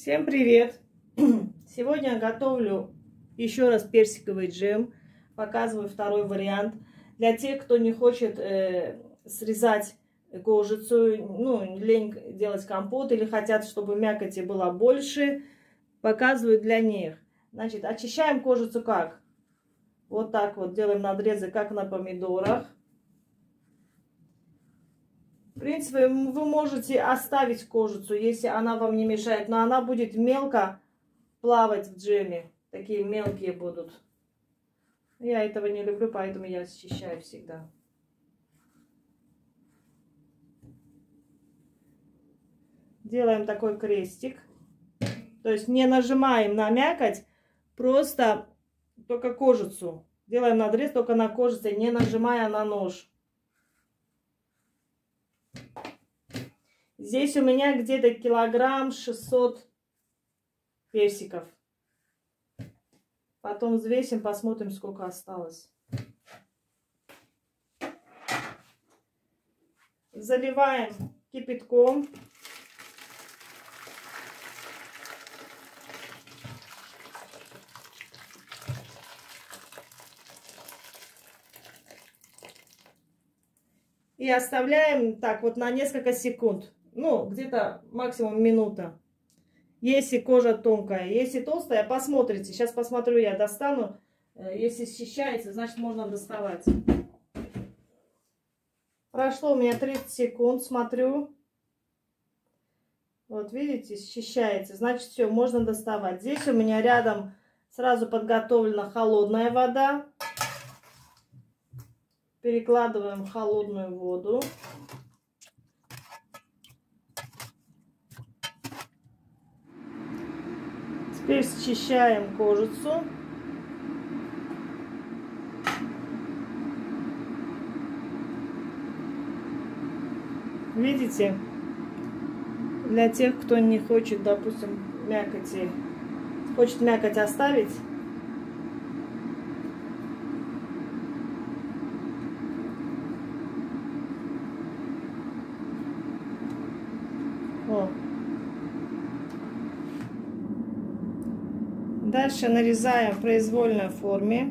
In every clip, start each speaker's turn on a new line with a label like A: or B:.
A: Всем привет! Сегодня готовлю еще раз персиковый джем. Показываю второй вариант. Для тех, кто не хочет э, срезать кожицу, ну, лень делать компот или хотят, чтобы мякоти было больше, показываю для них. Значит, очищаем кожицу как? Вот так вот делаем надрезы, как на помидорах. В принципе, вы можете оставить кожицу, если она вам не мешает, но она будет мелко плавать в джеме. Такие мелкие будут. Я этого не люблю, поэтому я счищаю всегда. Делаем такой крестик. То есть не нажимаем на мякоть, просто только кожицу. Делаем надрез только на кожице, не нажимая на нож. Здесь у меня где-то килограмм 600 персиков. Потом взвесим, посмотрим, сколько осталось. Заливаем кипятком. И оставляем так вот на несколько секунд. Ну, где-то максимум минута. Если кожа тонкая, если толстая, посмотрите. Сейчас посмотрю, я достану. Э, если счищается, значит можно доставать. Прошло у меня 30 секунд, смотрю. Вот видите, счищается. Значит, все, можно доставать. Здесь у меня рядом сразу подготовлена холодная вода. Перекладываем холодную воду. Теперь счищаем кожицу. Видите? Для тех, кто не хочет, допустим, мякоти, хочет мякоть оставить, Дальше нарезаем в произвольной форме.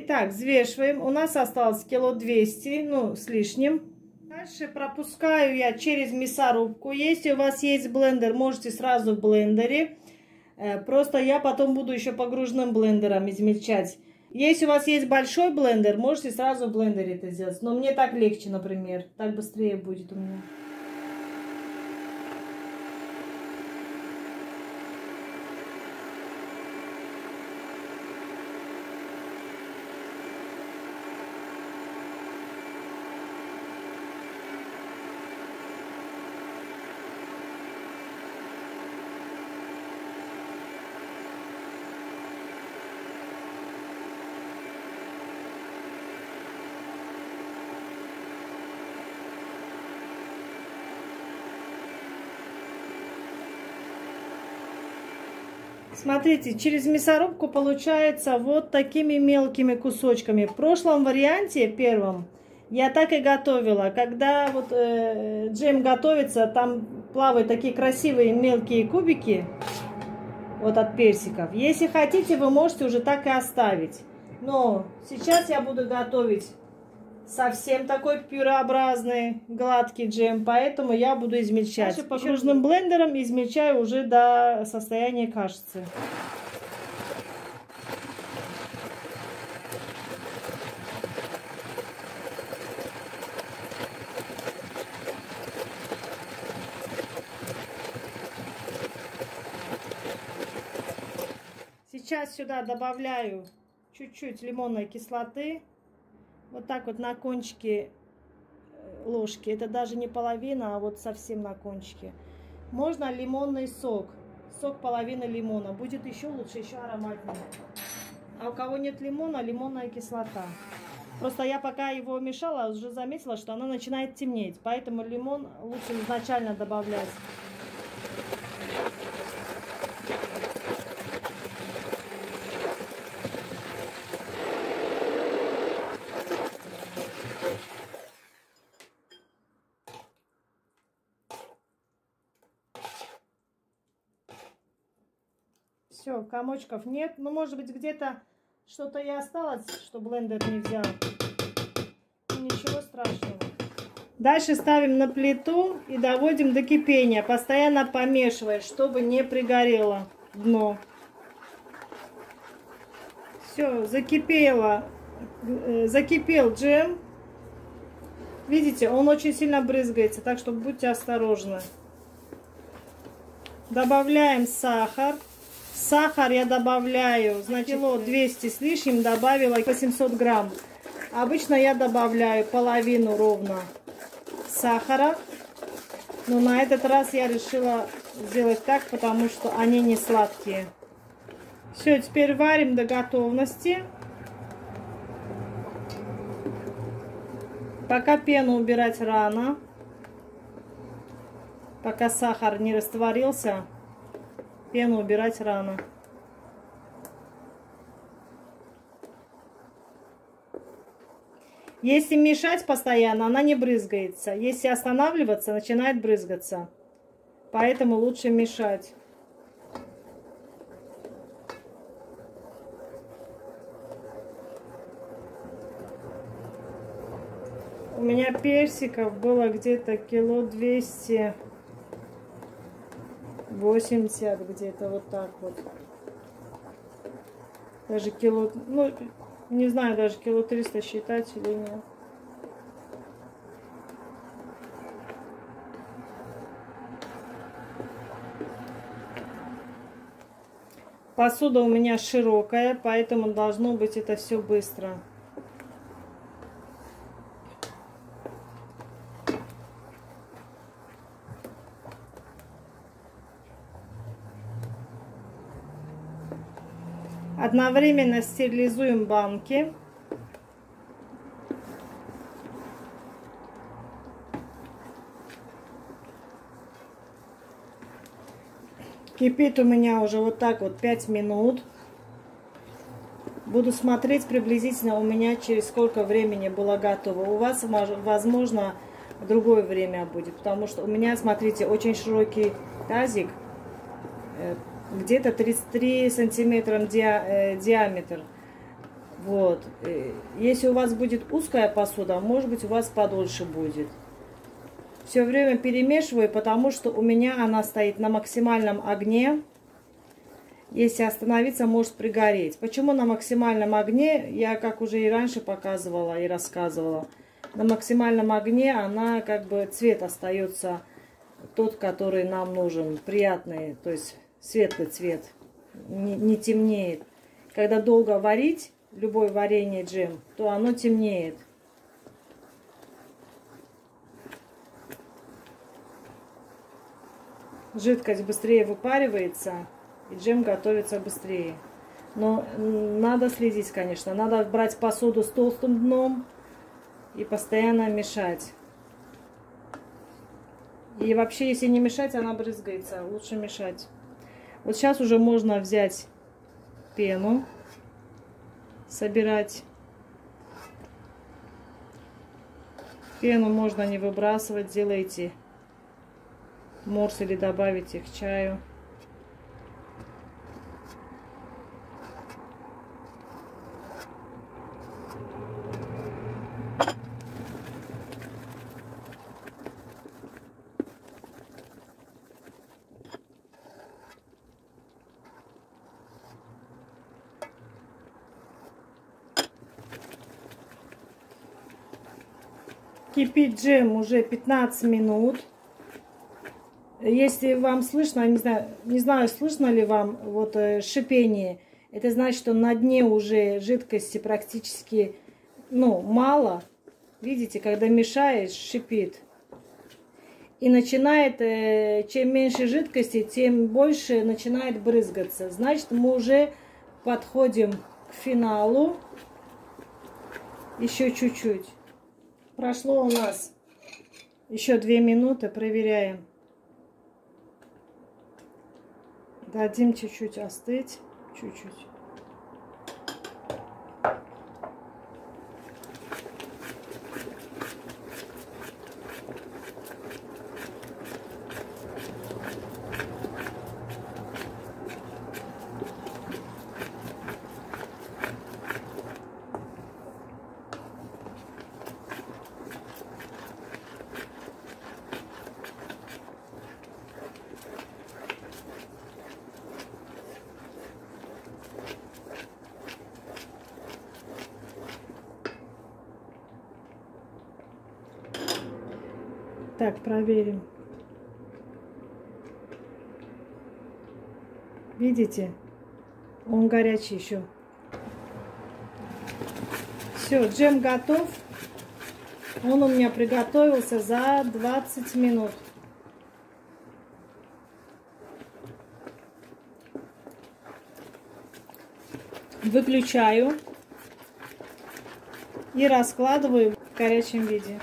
A: Итак, взвешиваем. У нас осталось кило 200, ну, с лишним. Дальше пропускаю я через мясорубку. Если у вас есть блендер, можете сразу в блендере. Э, просто я потом буду еще погруженным блендером измельчать. Если у вас есть большой блендер, можете сразу в блендере это сделать. Но мне так легче, например. Так быстрее будет у меня. Смотрите, через мясорубку получается вот такими мелкими кусочками. В прошлом варианте, первом, я так и готовила. Когда вот э, джем готовится, там плавают такие красивые мелкие кубики. вот от персиков. Если хотите, вы можете уже так и оставить. Но сейчас я буду готовить совсем такой пюреобразный гладкий джем, поэтому я буду измельчать. Дальше покружным блендером измельчаю уже до состояния кашицы. Сейчас сюда добавляю чуть-чуть лимонной кислоты. Вот так вот на кончике э, ложки. Это даже не половина, а вот совсем на кончике. Можно лимонный сок. Сок половины лимона. Будет еще лучше, еще ароматнее. А у кого нет лимона, лимонная кислота. Просто я пока его мешала, уже заметила, что она начинает темнеть. Поэтому лимон лучше изначально добавлять. Все, комочков нет. Ну, может быть, где-то что-то и осталось, что блендер не взял. Ничего страшного. Дальше ставим на плиту и доводим до кипения, постоянно помешивая, чтобы не пригорело дно. Все, закипело, э, закипел джем. Видите, он очень сильно брызгается, так что будьте осторожны. Добавляем сахар. Сахар я добавляю, значит, кило 200 с лишним, добавила 800 грамм. Обычно я добавляю половину ровно сахара. Но на этот раз я решила сделать так, потому что они не сладкие. Все, теперь варим до готовности. Пока пену убирать рано. Пока сахар не растворился. Пену убирать рано. Если мешать постоянно, она не брызгается. Если останавливаться, начинает брызгаться. Поэтому лучше мешать. У меня персиков было где-то кило двести. 80 где-то вот так вот. Даже кило, ну, не знаю, даже кило 300 считать или нет. Посуда у меня широкая, поэтому должно быть это все быстро. Одновременно стерилизуем банки. Кипит у меня уже вот так вот 5 минут. Буду смотреть приблизительно у меня через сколько времени было готово. У вас, возможно, другое время будет. Потому что у меня, смотрите, очень широкий тазик. Где-то 33 сантиметра э, диаметр. Вот. Э, если у вас будет узкая посуда, может быть у вас подольше будет. Все время перемешиваю, потому что у меня она стоит на максимальном огне. Если остановиться, может пригореть. Почему на максимальном огне? Я, как уже и раньше показывала и рассказывала. На максимальном огне она как бы цвет остается тот, который нам нужен, приятный. То есть светлый цвет, не, не темнеет. Когда долго варить, любой варенье джем, то оно темнеет. Жидкость быстрее выпаривается, и джем готовится быстрее. Но надо следить, конечно. Надо брать посуду с толстым дном и постоянно мешать. И вообще, если не мешать, она брызгается. Лучше мешать. Вот сейчас уже можно взять пену, собирать. Пену можно не выбрасывать, делайте морс или добавите к чаю. Кипит джем уже 15 минут. Если вам слышно, не знаю, не знаю, слышно ли вам вот э, шипение, это значит, что на дне уже жидкости практически, ну, мало. Видите, когда мешаешь, шипит. И начинает, э, чем меньше жидкости, тем больше начинает брызгаться. Значит, мы уже подходим к финалу. Еще чуть-чуть. Прошло у нас еще две минуты. Проверяем. Дадим чуть-чуть остыть. Чуть-чуть. Так, проверим. Видите? Он горячий еще. Все, джем готов. Он у меня приготовился за 20 минут. Выключаю и раскладываю в горячем виде.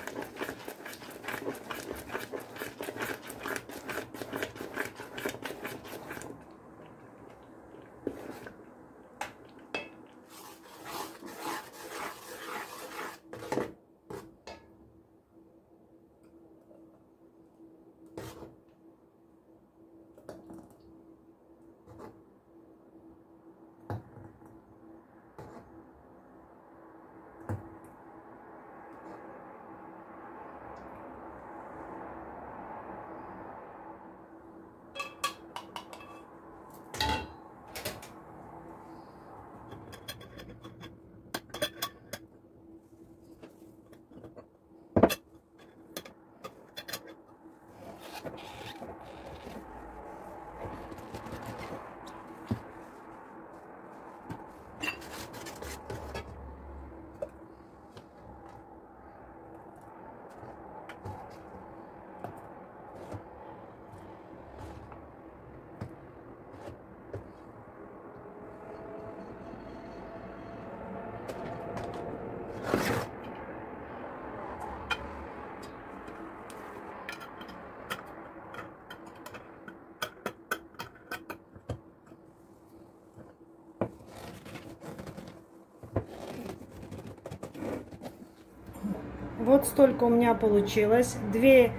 A: Вот столько у меня получилось. Две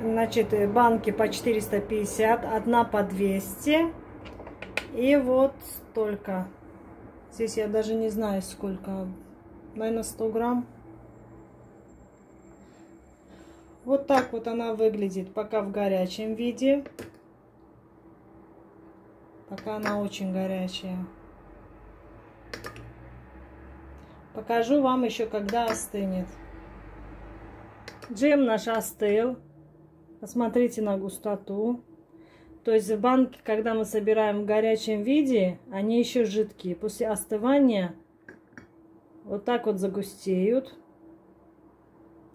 A: значит, банки по 450, одна по 200. И вот столько. Здесь я даже не знаю сколько. Наверное, 100 грамм. Вот так вот она выглядит, пока в горячем виде. Пока она очень горячая. Покажу вам еще, когда остынет. Джем наш остыл. Посмотрите на густоту. То есть в банке, когда мы собираем в горячем виде, они еще жидкие. После остывания вот так вот загустеют.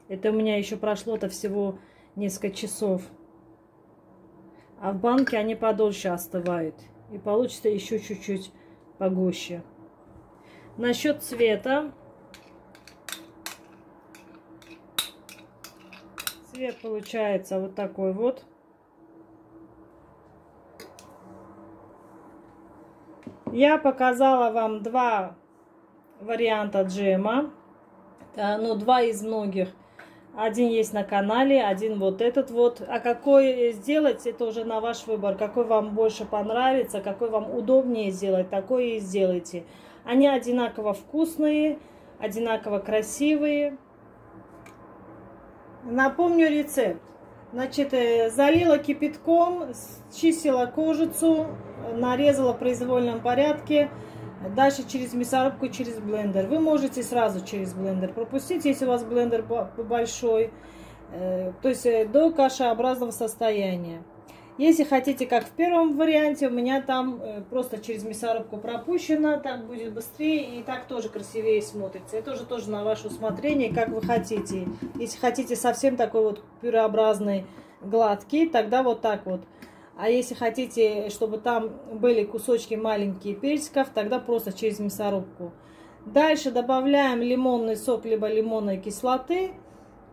A: Это у меня еще прошло-то всего несколько часов. А в банке они подольше остывают. И получится еще чуть-чуть погуще. Насчет цвета. Цвет получается вот такой вот. Я показала вам два варианта джема. Ну, два из многих. Один есть на канале, один вот этот вот. А какой сделать, это уже на ваш выбор. Какой вам больше понравится, какой вам удобнее сделать, такой и сделайте. Они одинаково вкусные, одинаково красивые. Напомню рецепт. Значит, э, залила кипятком, чистила кожицу, нарезала в произвольном порядке, Дальше через мясорубку, через блендер. Вы можете сразу через блендер пропустить, если у вас блендер большой. Э, то есть э, до кашеобразного состояния. Если хотите, как в первом варианте, у меня там э, просто через мясорубку пропущено, так будет быстрее и так тоже красивее смотрится. Это уже тоже на ваше усмотрение, как вы хотите. Если хотите совсем такой вот пюреобразный, гладкий, тогда вот так вот. А если хотите, чтобы там были кусочки маленькие персиков, тогда просто через мясорубку. Дальше добавляем лимонный сок, либо лимонной кислоты.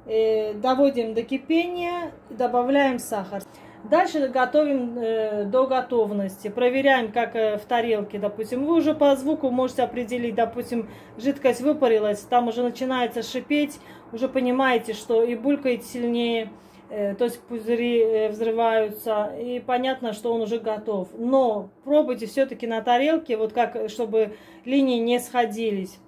A: Э, доводим до кипения, добавляем сахар. Дальше готовим э, до готовности. Проверяем, как э, в тарелке, допустим. Вы уже по звуку можете определить, допустим, жидкость выпарилась, там уже начинается шипеть, уже понимаете, что и булькает сильнее. Э, то есть пузыри взрываются, и понятно, что он уже готов. Но пробуйте все-таки на тарелке, вот как, чтобы линии не сходились.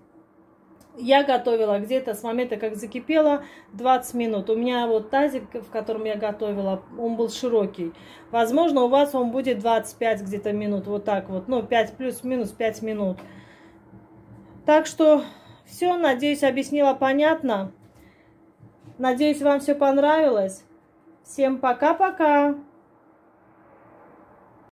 A: Я готовила где-то с момента, как закипело, 20 минут. У меня вот тазик, в котором я готовила, он был широкий. Возможно, у вас он будет 25 где-то минут, вот так вот. Ну, 5 плюс-минус 5 минут. Так что все, надеюсь, объяснила понятно. Надеюсь, вам все понравилось. Всем пока-пока!